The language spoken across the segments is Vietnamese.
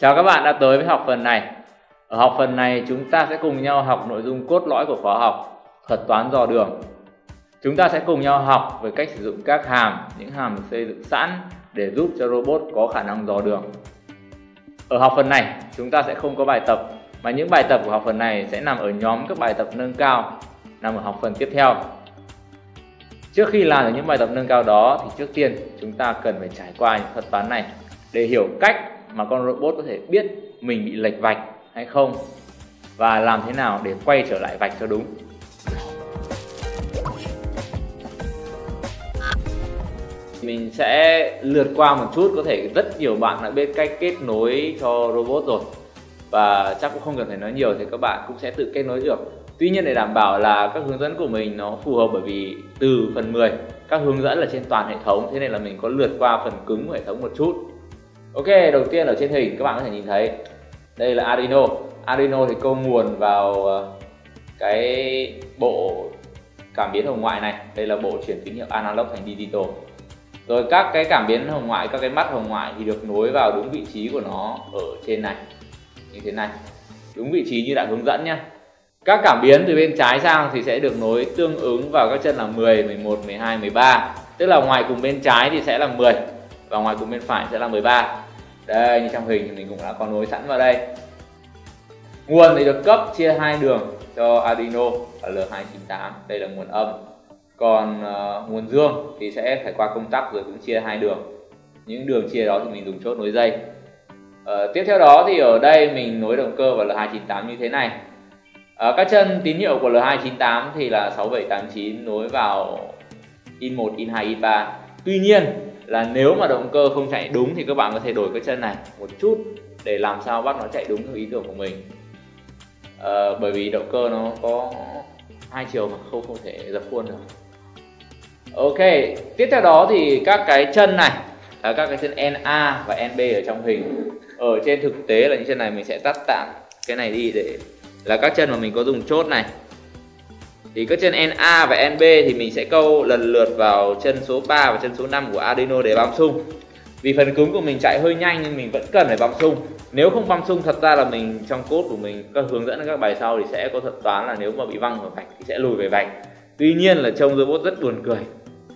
Chào các bạn đã tới với học phần này. Ở học phần này chúng ta sẽ cùng nhau học nội dung cốt lõi của khóa học thuật toán dò đường. Chúng ta sẽ cùng nhau học về cách sử dụng các hàm, những hàm được xây dựng sẵn để giúp cho robot có khả năng dò đường. Ở học phần này chúng ta sẽ không có bài tập mà những bài tập của học phần này sẽ nằm ở nhóm các bài tập nâng cao nằm ở học phần tiếp theo. Trước khi làm được những bài tập nâng cao đó thì trước tiên chúng ta cần phải trải qua những thuật toán này để hiểu cách mà con robot có thể biết mình bị lệch vạch hay không và làm thế nào để quay trở lại vạch cho đúng. Mình sẽ lượt qua một chút, có thể rất nhiều bạn đã biết cách kết nối cho robot rồi. Và chắc cũng không cần phải nói nhiều thì các bạn cũng sẽ tự kết nối được. Tuy nhiên để đảm bảo là các hướng dẫn của mình nó phù hợp bởi vì từ phần 10 các hướng dẫn là trên toàn hệ thống, thế nên là mình có lượt qua phần cứng của hệ thống một chút. Ok, đầu tiên ở trên hình các bạn có thể nhìn thấy. Đây là Arduino. Arduino thì câu nguồn vào ờ, cái bộ cảm biến hồng ngoại này. Đây là bộ chuyển tín hiệu analog thành digital. Rồi các cái cảm biến hồng ngoại, các cái mắt hồng ngoại thì được nối vào đúng vị trí của nó ở trên này. Như thế này. Đúng vị trí như đã hướng dẫn nhé các cảm biến từ bên trái sang thì sẽ được nối tương ứng vào các chân là 10, 11, 12, 13 Tức là ngoài cùng bên trái thì sẽ là 10 và ngoài cùng bên phải sẽ là 13 đây như trong hình thì mình cũng đã có nối sẵn vào đây. Nguồn thì được cấp chia hai đường cho Arduino và L298 đây là nguồn âm. Còn uh, nguồn dương thì sẽ phải qua công tắc rồi cũng chia hai đường. Những đường chia đó thì mình dùng chốt nối dây. Uh, tiếp theo đó thì ở đây mình nối động cơ vào L298 như thế này. Uh, các chân tín hiệu của L298 thì là 6789 nối vào in 1, in 2, in 3 tuy nhiên là nếu mà động cơ không chạy đúng thì các bạn có thể đổi cái chân này một chút để làm sao bắt nó chạy đúng theo ý tưởng của mình. À, bởi vì động cơ nó có hai chiều mà không không thể dập khuôn được. Ok tiếp theo đó thì các cái chân này là các cái chân NA và NB ở trong hình. Ở trên thực tế là những chân này mình sẽ tắt tạm cái này đi để là các chân mà mình có dùng chốt này thì các chân NA và NB thì mình sẽ câu lần lượt vào chân số 3 và chân số 5 của Arduino để băm sung. Vì phần cứng của mình chạy hơi nhanh nên mình vẫn cần phải băm sung. Nếu không băm sung thật ra là mình trong cốt của mình các hướng dẫn các bài sau thì sẽ có thuật toán là nếu mà bị văng ở vạch thì sẽ lùi về vạch. Tuy nhiên là trông robot rất buồn cười.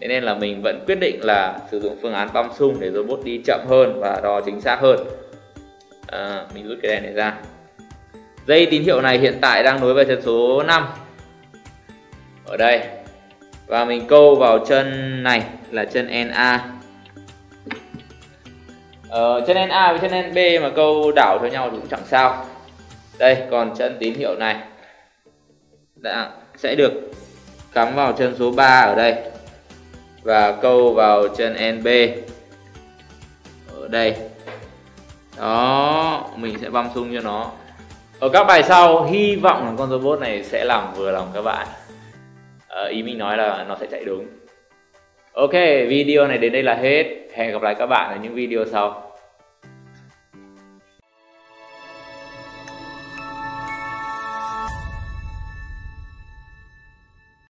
Thế nên là mình vẫn quyết định là sử dụng phương án băm sung để robot đi chậm hơn và đo chính xác hơn. À, mình rút cái đèn này ra. Dây tín hiệu này hiện tại đang nối vào chân số 5 ở đây. Và mình câu vào chân này là chân NA ờ, chân NA với chân NB mà câu đảo cho nhau thì cũng chẳng sao. Đây còn chân tín hiệu này. Đã sẽ được cắm vào chân số 3 ở đây. Và câu vào chân NB ở đây. Đó mình sẽ băm xung cho nó. Ở các bài sau hy vọng là con robot này sẽ làm vừa lòng các bạn. Ờ, ý mình nói là nó sẽ chạy đúng. Ok, video này đến đây là hết. Hẹn gặp lại các bạn ở những video sau.